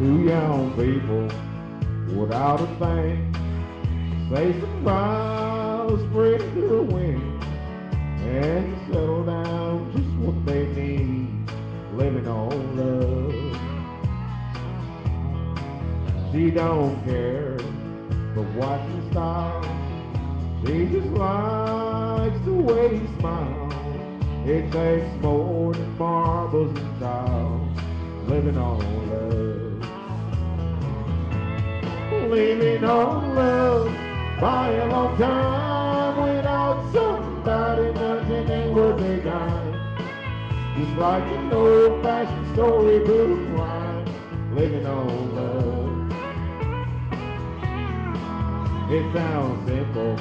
Two young people without a thing. Say some vows, spread their wings, and settle down just what they need, living on love. She don't care for watching style. She just likes the way he smiles. It takes more than marbles and tiles, living on love. Living on love by a long time without somebody, nothing ain't worth a dime. Just like an old-fashioned storybook rhyme, living on love. It sounds simple,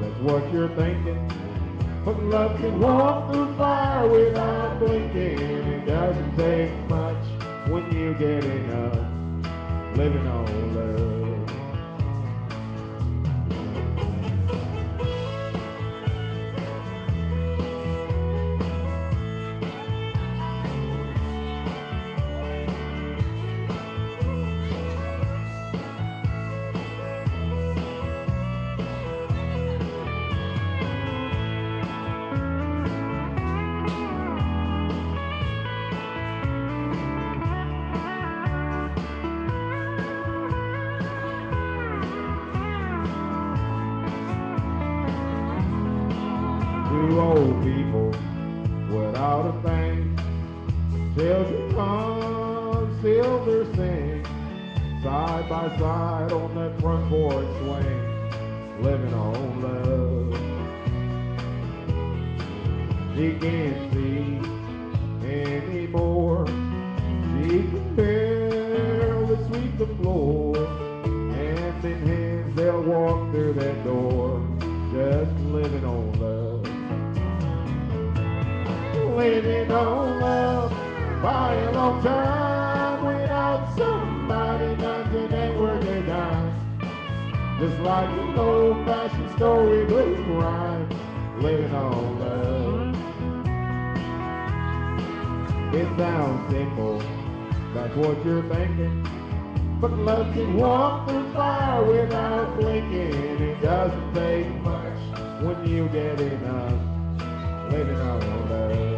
that's what you're thinking. But love can walk through fire without blinking. It doesn't take much when you get enough living on love. Two old people without a thing. Children come, their sin. Side by side on that front porch swing. Living on love. She can't see anymore. She can barely sweep the floor. Hands in hands, they'll walk through that door. Just living on living on love by a long time without somebody nothing ain't a dime just like an old-fashioned storybook rhyme living on love it sounds simple that's what you're thinking. But love can walk through fire without blinking. It doesn't take much when you get enough living on love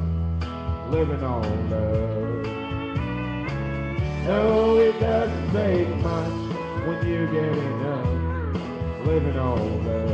living on love. No, it doesn't take much when you get enough living on love.